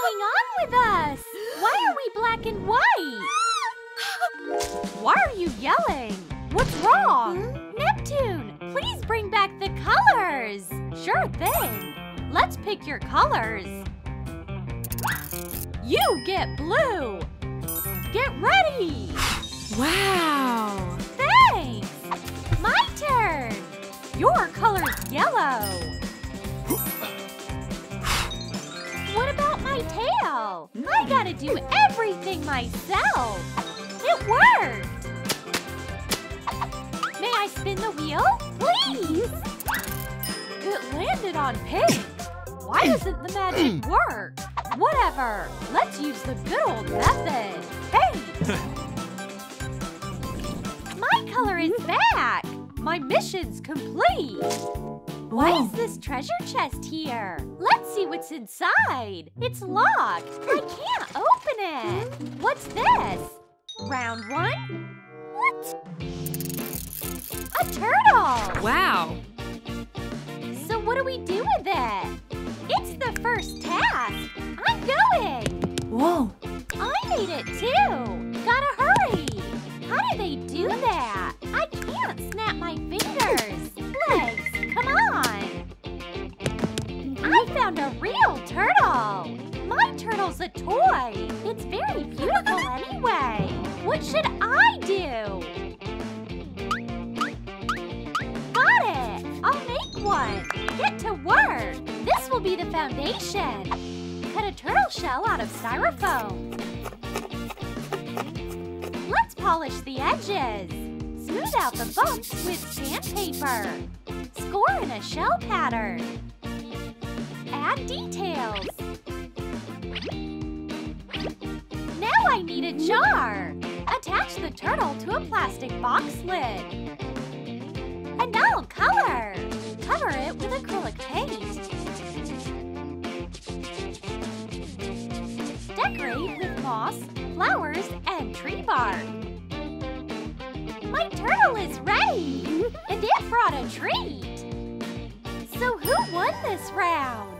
going on with us? Why are we black and white? Why are you yelling? What's wrong? Hmm? Neptune, please bring back the colors. Sure thing. Let's pick your colors. You get blue. Get ready. Wow! Thanks. My turn. Your color's yellow. My tail? I gotta do everything myself. It worked. May I spin the wheel? Please. It landed on pink. Why doesn't the magic work? Whatever. Let's use the good old method. Hey! My color is back. My mission's complete. Why is this treasure chest here? Let's see what's inside. It's locked. I can't open it. What's this? Round one? What? A turtle! Wow! So what do we do with it? It's the first task. I'm going. Whoa! I made it too. Gotta hurry. How do they do that? I can't snap my fingers. Found a real turtle. My turtle's a toy. It's very beautiful anyway. What should I do? Got it. I'll make one. Get to work. This will be the foundation. Cut a turtle shell out of styrofoam. Let's polish the edges. Smooth out the bumps with sandpaper. Score in a shell pattern. Add details. Now I need a jar. Attach the turtle to a plastic box lid. And now color. Cover it with acrylic paint. Decorate with moss, flowers, and tree bark. My turtle is ready! And it brought a treat! So who won this round?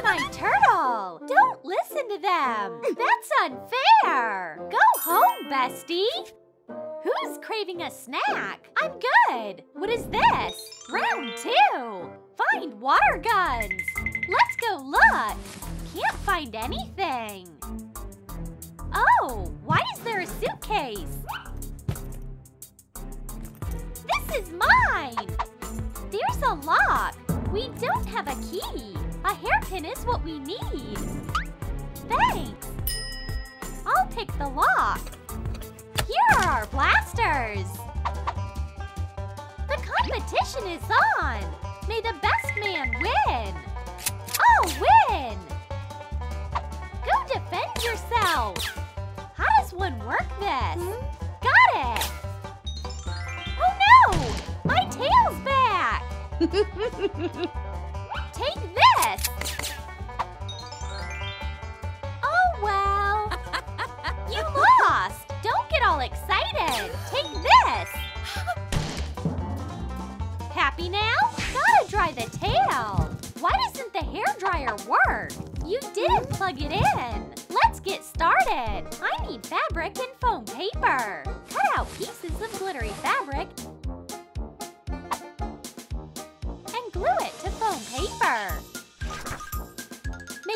My turtle! Don't listen to them! That's unfair! Go home, bestie! Who's craving a snack? I'm good! What is this? Round two! Find water guns! Let's go look! Can't find anything! Oh, why is there a suitcase? This is mine! There's a lock. We don't have a key. A hairpin is what we need. Thanks. I'll pick the lock. Here are our blasters. The competition is on. May the best man win. I'll win. Go defend yourself. How does one work this? Hmm? Got it. Oh no! My tail's back! Take this! Oh well! You lost! Don't get all excited! Take this! Happy now? Gotta dry the tail! Why doesn't the hair dryer work? You didn't plug it in! Let's get started! I need fabric and foam paper! Cut out pieces of glittery fabric and glue it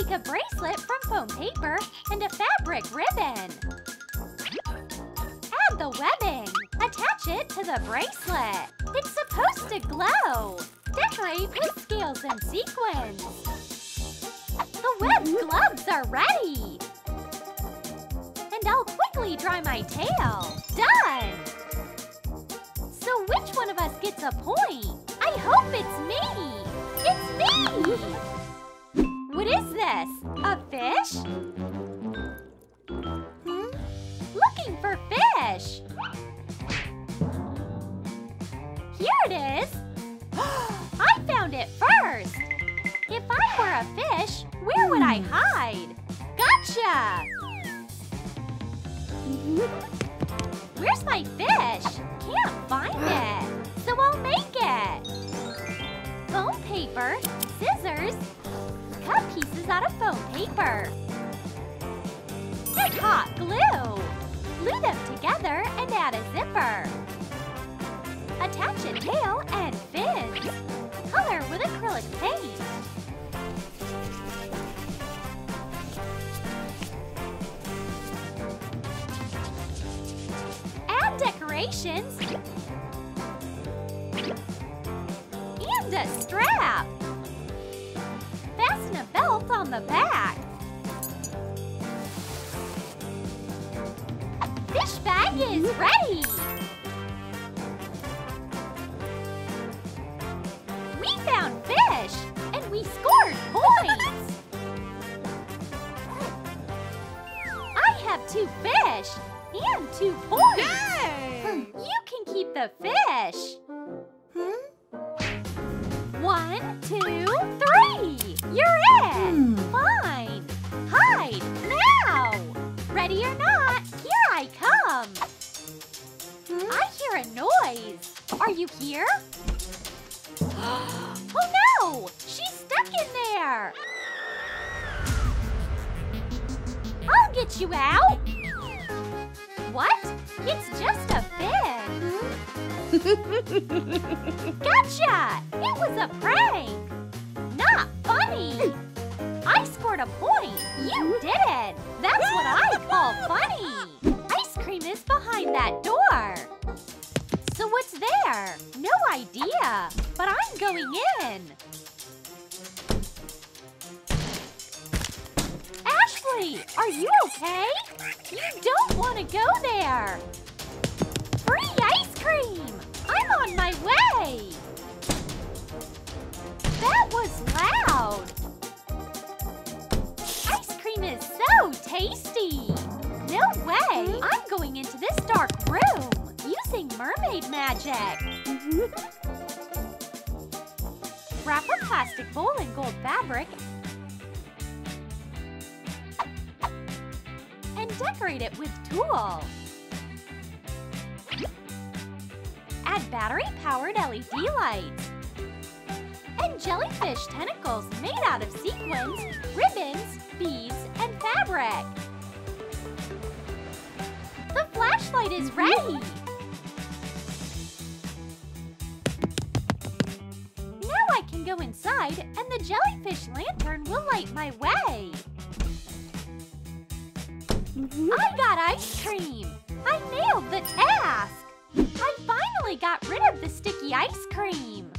Make a bracelet from foam paper and a fabric ribbon. Add the webbing. Attach it to the bracelet. It's supposed to glow. Decorate with scales and sequins. The webbed gloves are ready. And I'll quickly dry my tail. Done! So which one of us gets a point? I hope it's me! It's me! This? A fish? Hmm? Looking for fish! Here it is! I found it first! If I were a fish, where would I hide? Gotcha! Where's my fish? Can't find it. So I'll make it. Foam paper, scissors, out of foam paper. Hot glue. Glue them together and add a zipper. Attach a tail and fins. Color with acrylic paint. Add decorations. And a strap. On the back. Fish bag is mm-hmm. ready. We found fish and we scored points. I have two fish and two points. Yay! Hmm, you can keep the fish. Hmm? One, two, you here? Oh no! She's stuck in there. I'll get you out. What? It's just a fin. Gotcha! It was a prank! Not funny! I scored a point! You didn't! That's what I call funny! Ice cream is behind that door! Idea! But I'm going in! Ashley, are you okay? You don't want to go there! Free ice cream! I'm on my way! That was loud! Ice cream is so tasty! No way! I'm going into this dark room using mermaid magic! Wrap a plastic bowl in gold fabric and decorate it with tulle. Add battery-powered LED lights. And jellyfish tentacles made out of sequins, ribbons, beads, and fabric. The flashlight is mm-hmm. ready! Go inside and the jellyfish lantern will light my way. Mm-hmm. I got ice cream! I nailed the task! I finally got rid of the sticky ice cream!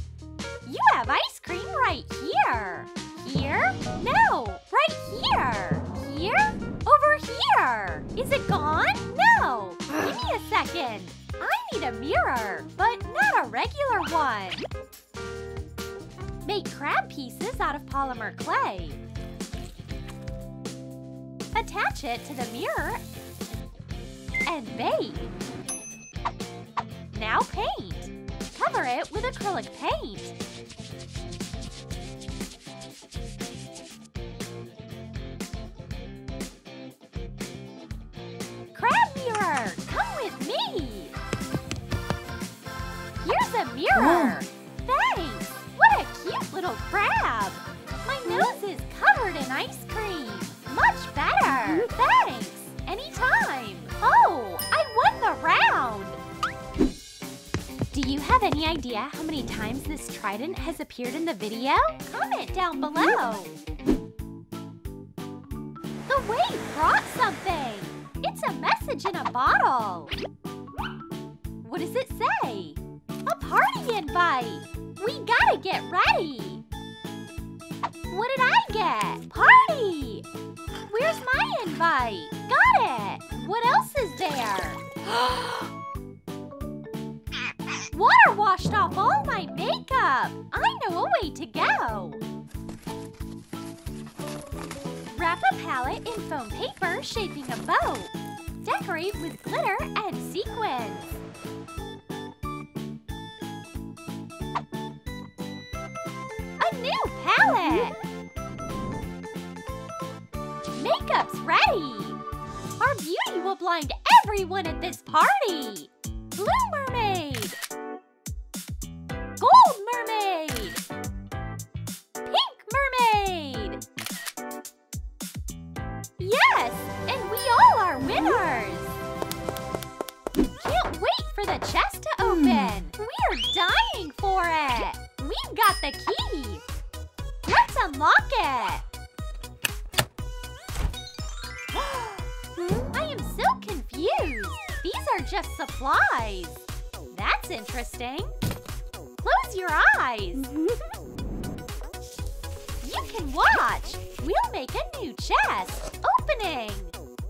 You have ice cream right here! Here? No! Right here! Here? Over here! Is it gone? No! Give me a second! I need a mirror, but not a regular one! Make crab pieces out of polymer clay. Attach it to the mirror and bake. Now paint. Cover it with acrylic paint. Crab mirror, come with me. Here's a mirror. Little crab. My nose is covered in ice cream. Much better. Thanks. Anytime. Oh, I won the round. Do you have any idea how many times this trident has appeared in the video? Comment down below. The wave brought something. It's a message in a bottle. What does it say? A party invite. We gotta get ready. What did I get? Party! Where's my invite? Got it! What else is there? Water washed off all my makeup! I know a way to go! Wrap a palette in foam paper shaping a boat. Decorate with glitter and sequins. palette! Makeup's ready! Our beauty will blind everyone at this party! Blue mermaid! Gold mermaid! Pink mermaid! Yes! And we all are winners! Can't wait for the chest to open! Unlock it! I am so confused! These are just supplies! That's interesting! Close your eyes! You can watch! We'll make a new chest! Opening!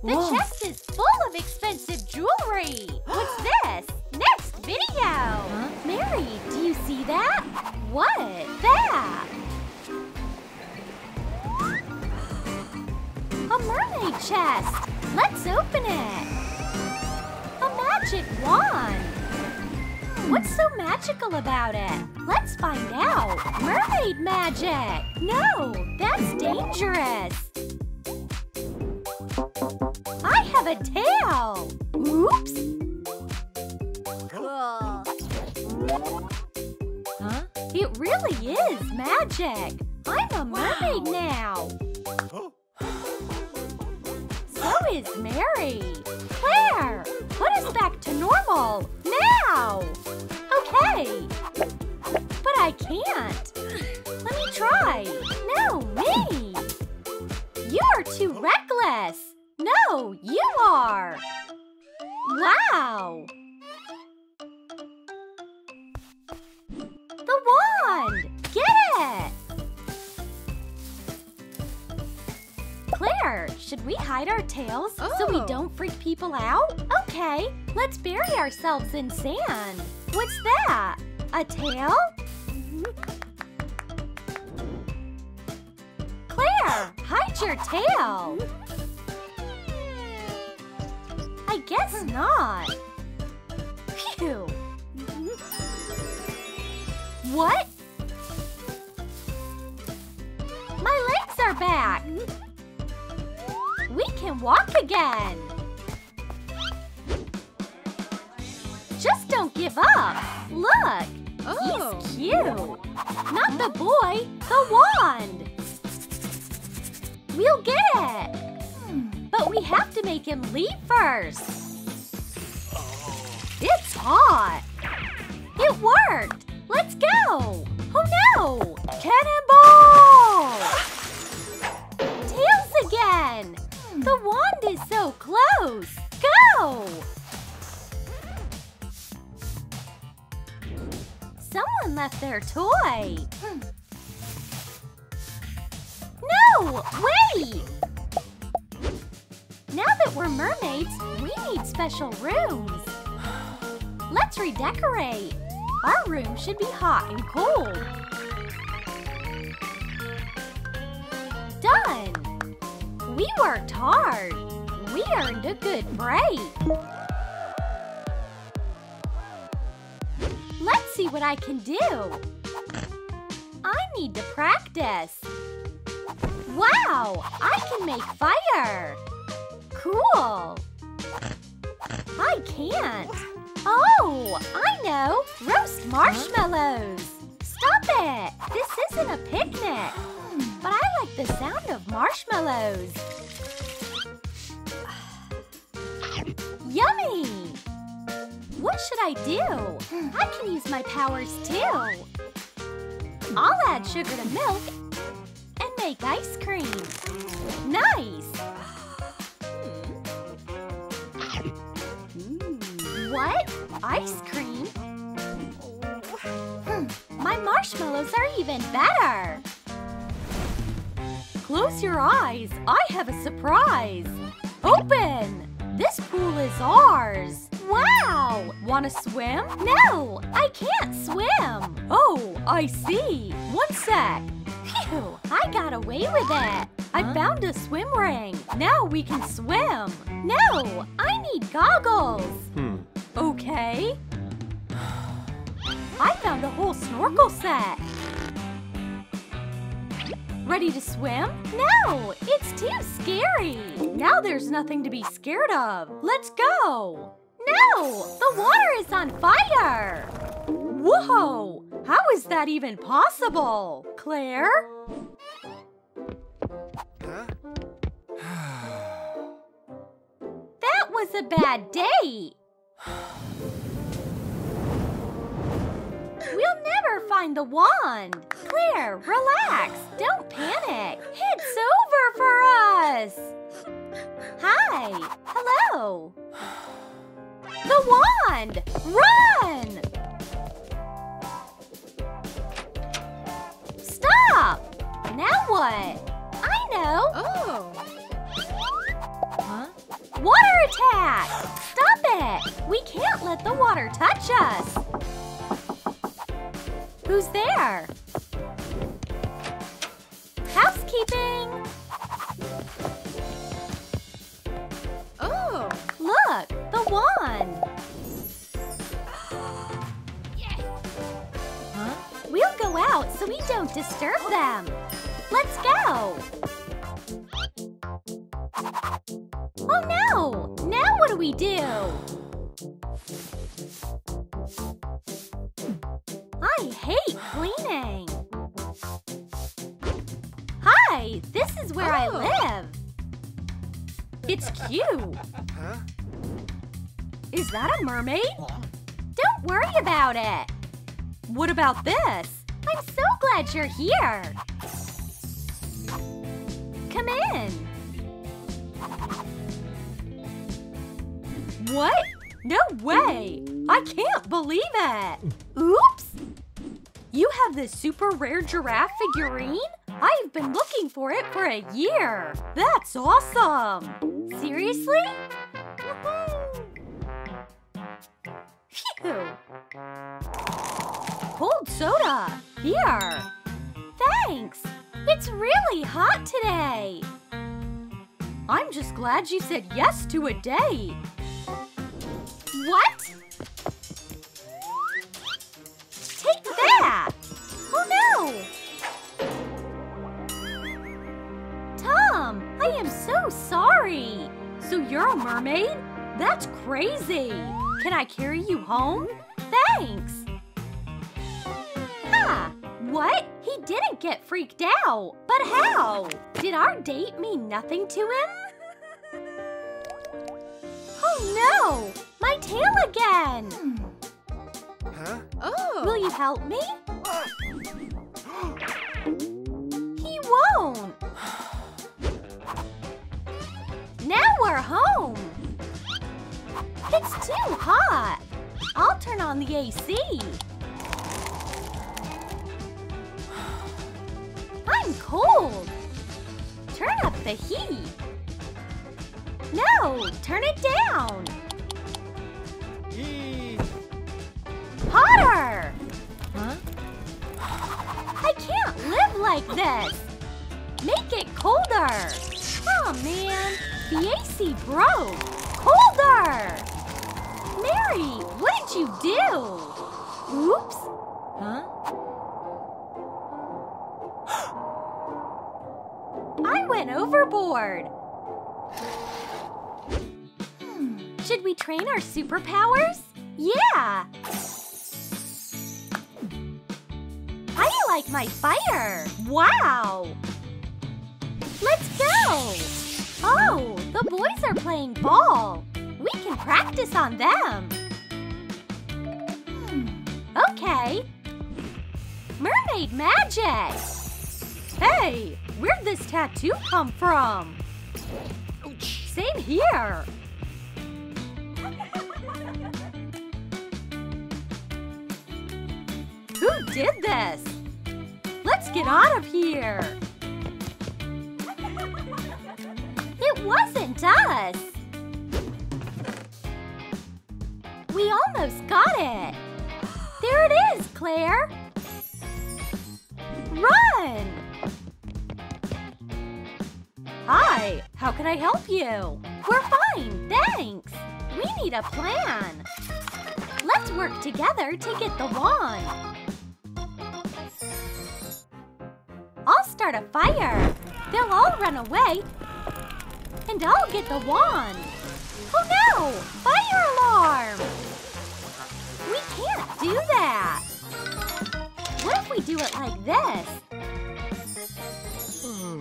The Whoa. chest is full of expensive jewelry! What's this? Next video! Mary, do you see that? What? Chest! Let's open it! A magic wand! What's so magical about it? Let's find out! Mermaid magic! No, that's dangerous! I have a tail! Oops! Cool. Huh? It really is magic! I'm a mermaid now! Is Mary! Claire! Put us back to normal! Now! Okay! But I can't! Let me try! No, me! You're too reckless! No, you are! Wow! Should we hide our tails so we Oh. don't freak people out? Okay, let's bury ourselves in sand. What's that? A tail? Claire, hide your tail. I guess not. Phew. What? My legs are back. Can walk again. Just don't give up. Look, Oh. he's cute. Not the boy, the wand. We'll get it. Hmm. But we have to make him leave first. It's hot. It worked. Let's go. Oh no! Cannonball! The wand is so close. Go! Someone left their toy. No! Wait! Now that we're mermaids, we need special rooms. Let's redecorate. Our room should be hot and cold. We worked hard. We earned a good break. Let's see what I can do. I need to practice. Wow, I can make fire. Cool. I can't. Oh, I know. Roast marshmallows. Stop it. This isn't a picnic. The sound of marshmallows. Yummy. What should I do? I can use my powers too. I'll add sugar to milk and make ice cream. Nice. What? Ice cream? Hmm, My marshmallows are even better. Close your eyes. I have a surprise. Open. This pool is ours. Wow! Want to swim? No, I can't swim. Oh, I see. One sec. Phew, I got away with it. I Huh? found a swim ring. Now we can swim. No, I need goggles. Hmm. Okay. I found a whole snorkel set. Ready to swim? No, it's too scary. Now there's nothing to be scared of. Let's go. No, the water is on fire. Whoa, how is that even possible? Claire? That was a bad date. find the wand. Claire, relax. Don't panic. It's over for us. Hi. Hello. The wand! Run! Stop! Now what? I know. Oh. Huh? Water attack! Stop it! We can't let the water touch us. Who's there? Housekeeping! Oh. Look, the wand. yes. Huh? We'll go out so we don't disturb them. Let's go. Oh no! Now what do we do? It's cute. Huh? Is that a mermaid? Don't worry about it. What about this? I'm so glad you're here. Come in. What? No way! I can't believe it! Oops! You have this super rare giraffe figurine? I've been looking for it for a year. That's awesome! Seriously? Phew! Cold soda! Here! Thanks! It's really hot today! I'm just glad you said yes to a date! What? Mermaid? That's crazy! Can I carry you home? Thanks! Ha! What? He didn't get freaked out! But how? Did our date mean nothing to him? Oh no! My tail again! Huh? Oh. Will you help me? He won't! Now we're home! It's too hot! I'll turn on the AC. I'm cold! Turn up the heat! No! Turn it down! Hotter! Huh? I can't live like this! Make it colder! Oh man, the AC broke! Mary, what did you do? Oops! Huh? I went overboard! Hmm, Should we train our superpowers? Yeah! I like my fire! Wow! Let's go! Oh, the boys are playing ball! We can practice on them! Okay. Mermaid magic! Hey, where'd this tattoo come from? Same here. Who did this? Let's get out of here. It wasn't us. We almost got it. There it is, Claire. Run! Hi, how can I help you? We're fine, thanks. We need a plan. Let's work together to get the wand. I'll start a fire. They'll all run away. And I'll get the wand. Oh no! Fire alarm! We can't do that. What if we do it like this?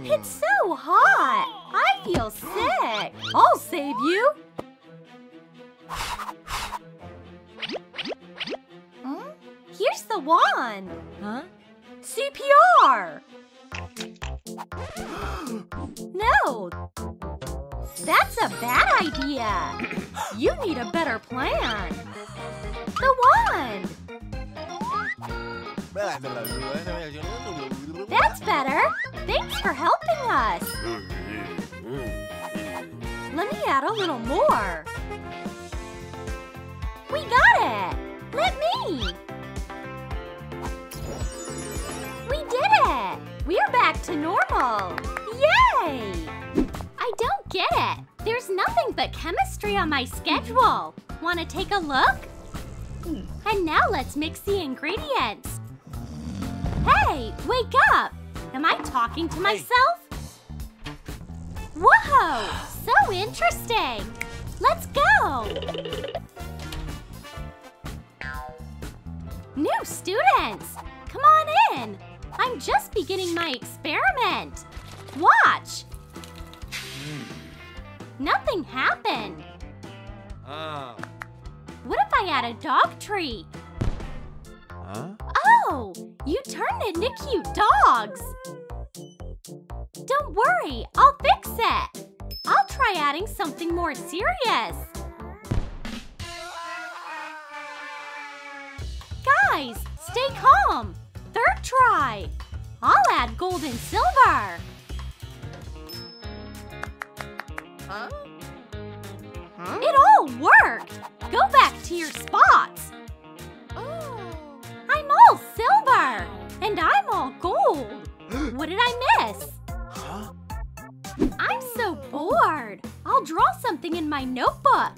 It's so hot! I feel sick! I'll save you! Hmm? Here's the the wand. Huh? CPR! No! That's a bad idea! You need a better plan! The wand! That's better! Thanks for helping us! Let me add a little more. We got it! Let me! We did it! We're back to normal! Yay! I don't get it. There's nothing but chemistry on my schedule. Want to take a look? And now let's mix the ingredients. Hey, wake up! Am I talking to myself? Whoa! So interesting! Let's go! New students! Come on in! I'm just beginning my experiment. Watch! Nothing happened. Ah. What if I add a dog treat? Huh? Oh, you turned into cute dogs. Don't worry, I'll fix it. I'll try adding something more serious. Guys, stay calm. Third try. I'll add gold and silver. Huh? It all worked. Go back to your spots. Oh. I'm all silver. And I'm all gold. What did I miss? Huh? I'm so bored. I'll draw something in my notebook.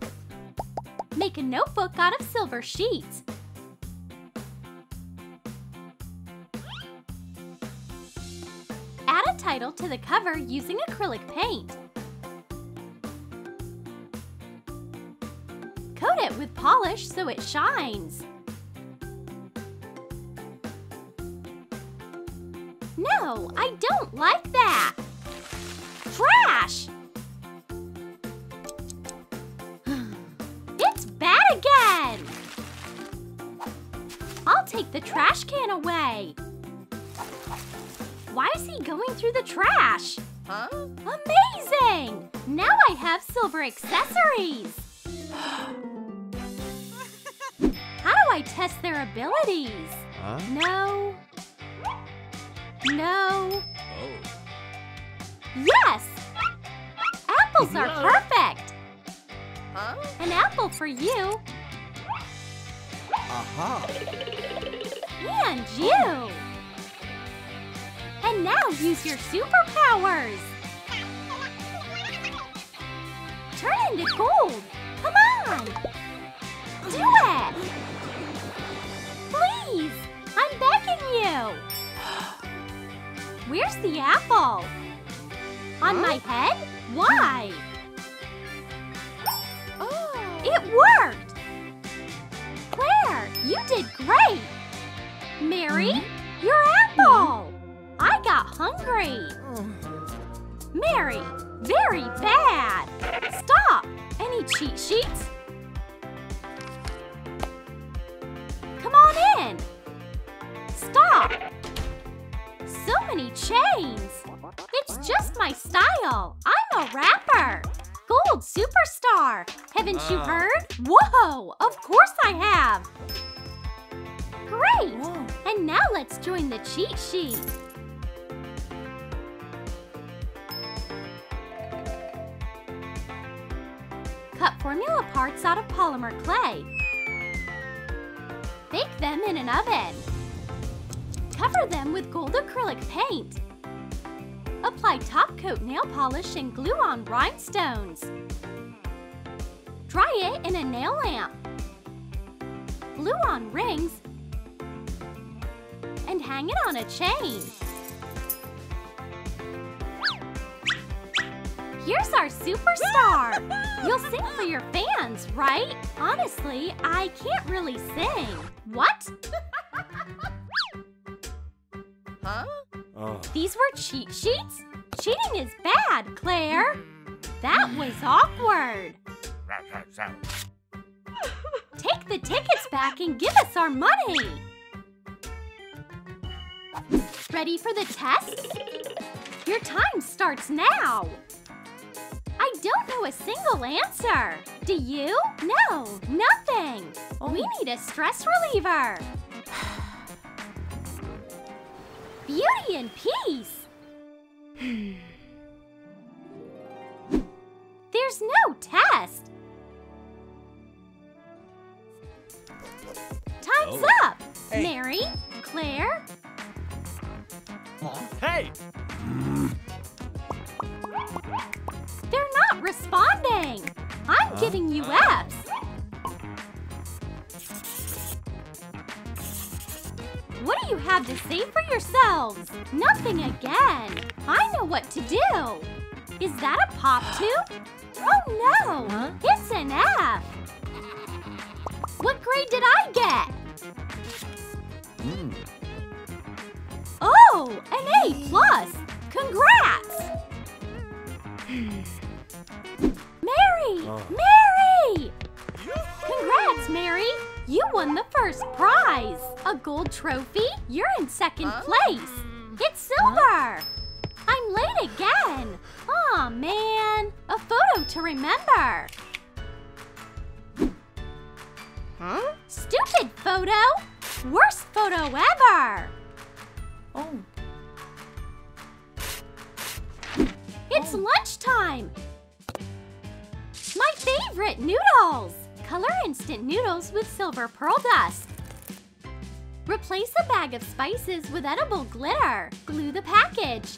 Make a notebook out of silver sheets. Add a title to the cover using acrylic paint. With polish so it shines. No, I don't like that. Trash! It's bad again! I'll take the trash can away. Why is he going through the trash? Huh? Amazing! Now I have silver accessories. How do I test their abilities? Huh? No. No. Oh. Yes! Apples are Yeah. perfect! Huh? An apple for you Aha. and you! And now use your superpowers! Turn into gold! Come on! Do it! Where's the apple? On my head? Why? Oh. It worked! Claire, you did great! Mary, mm-hmm. your apple! I got hungry! Mm. Mary, very bad! Stop! Any cheat sheets? So many chains! It's just my style! I'm a rapper! Gold superstar! Haven't you Ah. heard? Whoa! Of course I have! Great! Whoa. And now let's join the cheat sheet. Cut formula parts out of polymer clay. Bake them in an oven. Cover them with gold acrylic paint. Apply top coat nail polish and glue on rhinestones. Dry it in a nail lamp. Glue on rings and hang it on a chain. Here's our superstar! You'll sing for your fans, right? Honestly, I can't really sing. What? Huh? Oh. These were cheat sheets? Cheating is bad, Claire. That was awkward. Take the tickets back and give us our money. Ready for the test? Your time starts now. I don't know a single answer. Do you? No, nothing. We oh. need a stress reliever. Beauty and peace. yourselves? Nothing again. I know what to do. Is that a pop tube? Oh no, Huh? it's an F. What grade did I get? Hmm. Oh, an A plus! Congrats! Mary! Oh. Mary! Congrats, Mary! You won the first prize! A gold trophy? You're in second Huh? place! It's silver! I'm late again! Aw, man! A photo to remember! Huh? Stupid photo! Worst photo ever! Oh. It's oh. lunchtime! My favorite noodles! Color instant noodles with silver pearl dust. Replace a bag of spices with edible glitter. Glue the package.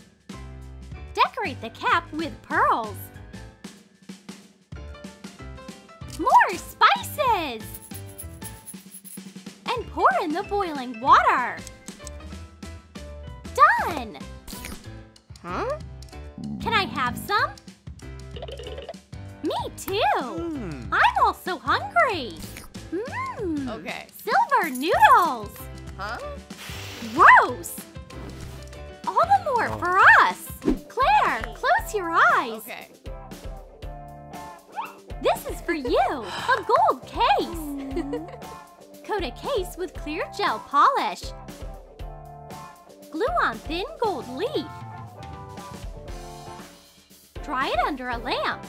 Decorate the cap with pearls. More spices! And pour in the boiling water. Done! Huh? Can I have some? Me too! Hmm. I'm also hungry! Mmm! Okay. Silver noodles! Huh? Gross! All the more Oh. for us! Claire, close your eyes! Okay. This is for you! A gold case! Coat a case with clear gel polish. Glue on thin gold leaf. Dry it under a lamp.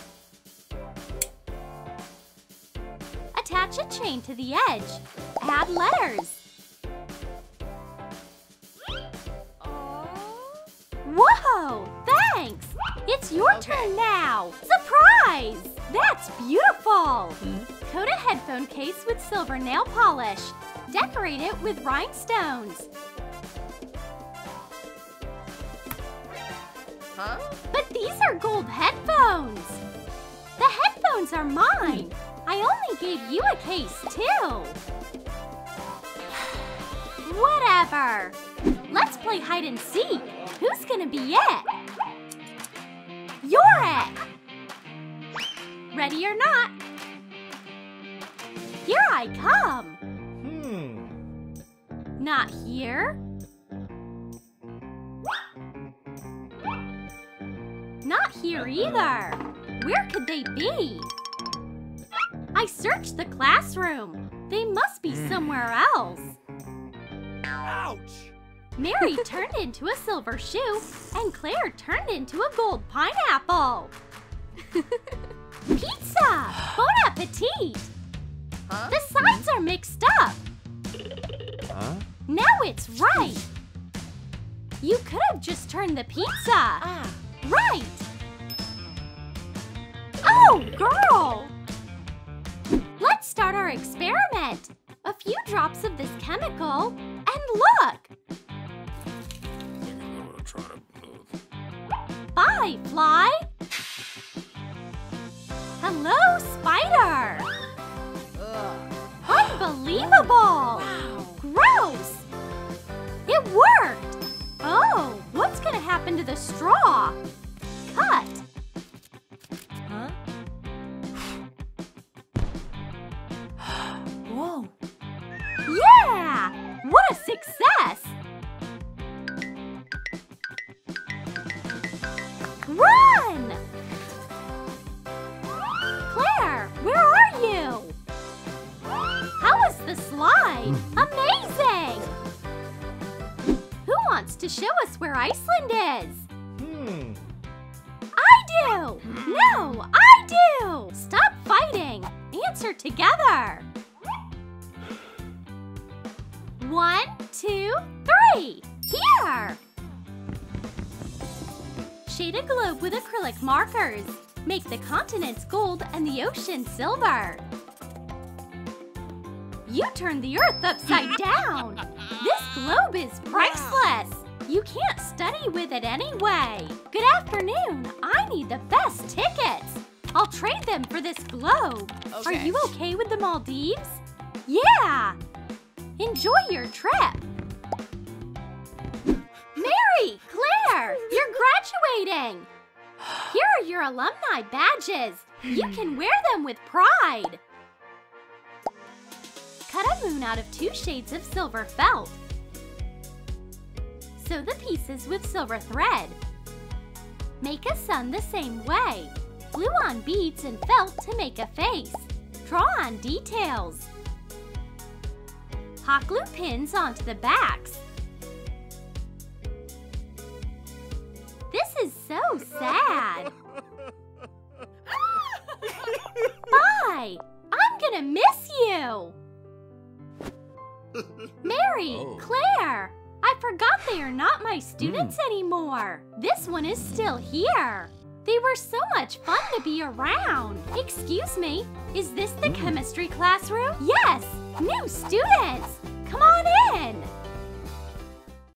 Attach a chain to the edge. Add letters. Whoa! Thanks! It's your Okay. turn now! Surprise! That's beautiful! Hmm? Coat a headphone case with silver nail polish. Decorate it with rhinestones. Huh? But these are gold headphones! The headphones are mine! Hmm. I only gave you a case, too! Whatever! Let's play hide and seek! Who's gonna be it? You're it! Ready or not? Here I come! Hmm. Not here. Not here either. Where could they be? I searched the classroom. They must be somewhere else. Ouch! Mary turned into a silver shoe, and Claire turned into a gold pineapple. Pizza! Bon appetit! Huh? The sides are mixed up. Huh? Now it's right. You could have just turned the pizza. Ah. Right. Oh, girl. Start our experiment. A few drops of this chemical, and look. Bye, fly. Hello, spider. Ugh. Unbelievable! Gross! It worked! Oh, what's gonna happen to the straw? Cut! To show us where Iceland is? Hmm. I do! No, I do! Stop fighting! Answer together! One, two, three! Here! Shade a globe with acrylic markers. Make the continents gold and the ocean silver. You turned the earth upside down. This globe is priceless. You can't study with it anyway. Good afternoon. I need the best tickets. I'll trade them for this globe. Are you okay with the Maldives? Yeah. Enjoy your trip. Mary, Claire, you're graduating. Here are your alumni badges. You can wear them with pride. Cut a moon out of two shades of silver felt. Sew the pieces with silver thread. Make a sun the same way. Glue on beads and felt to make a face. Draw on details. Hot glue pins onto the backs. This is so sad. Bye. Forgot they are not my students hmm. anymore. This one is still here. They were so much fun to be around. Excuse me, is this the hmm. chemistry classroom? Yes, new students. Come on in.